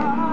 try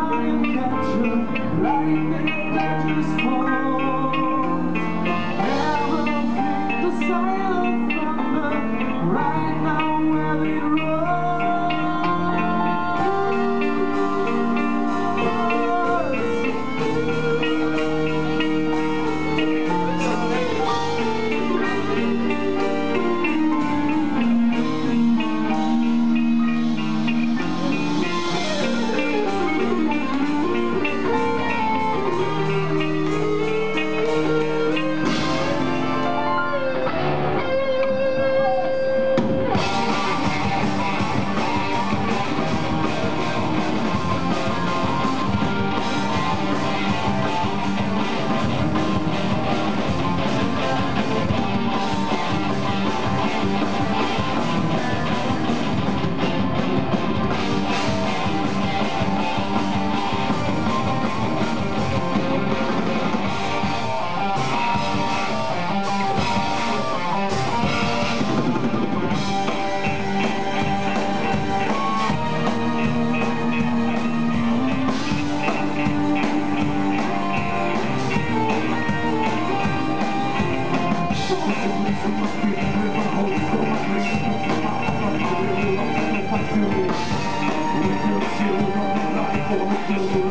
Turn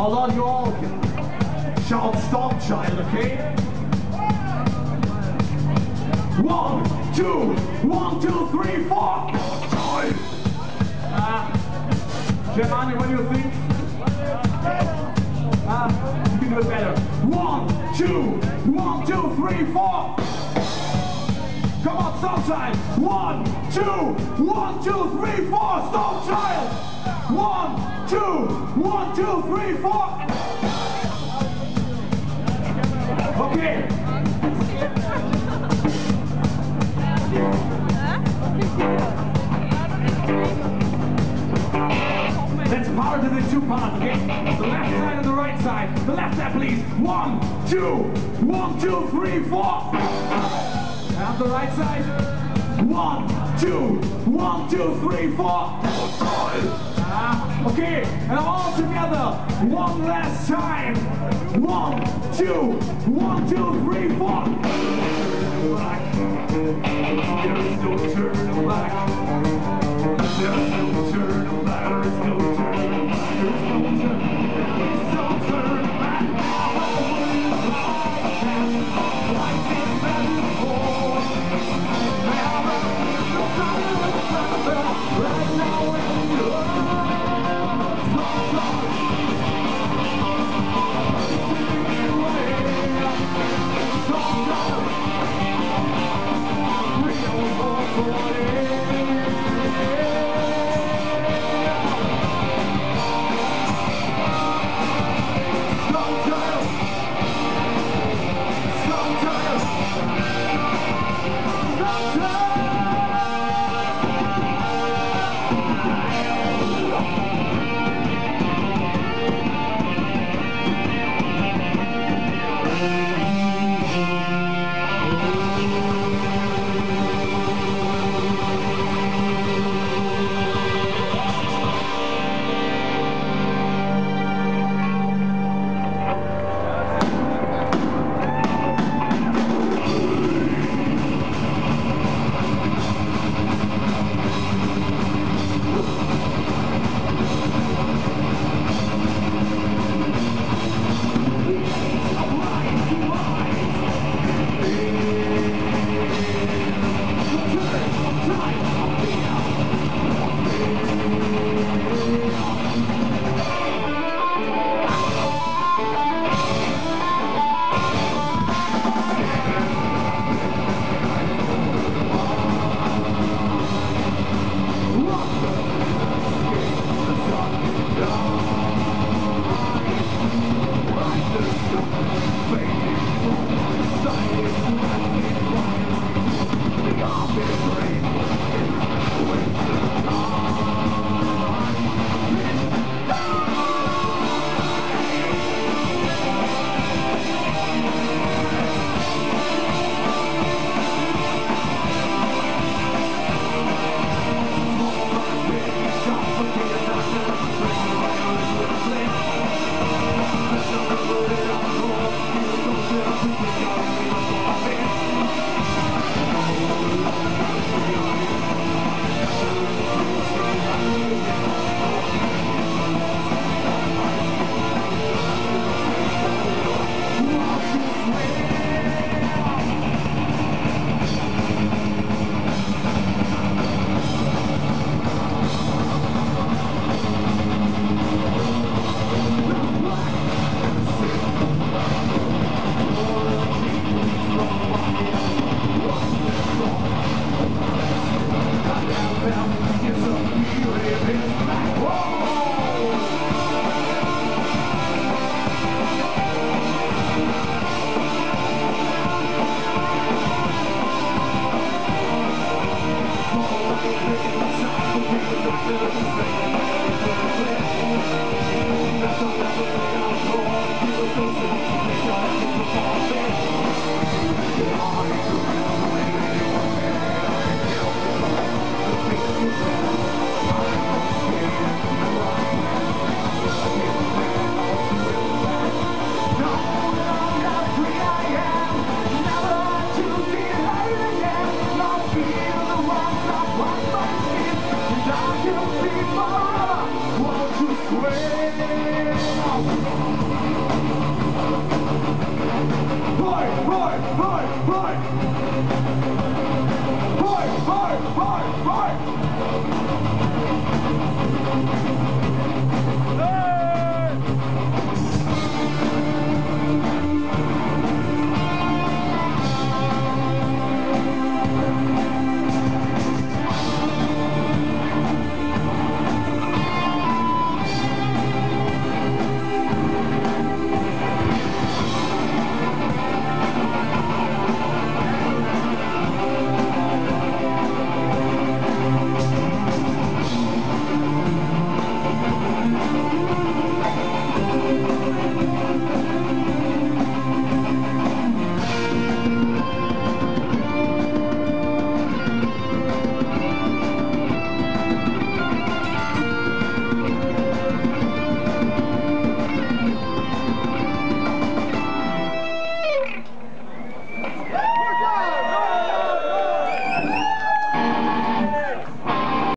How long you all can shout Stormchild, okay? One, two, one, two, three, four. Time. Ah, what do you think? Ah, you can do it better. One, two, one, two, three, four. Come on, Stormchild. One, two, one, two, three, four. Stormchild. One, two, one, two, three, four. Okay. Let's power to the two parts, okay? The left side and the right side. The left side, please. One, two, one, two, three, four. And the right side. One, two, one, two, three, four. Ah, okay, and all together. One last time. One, two, one, two, three, four. There's no turning back. There's no turning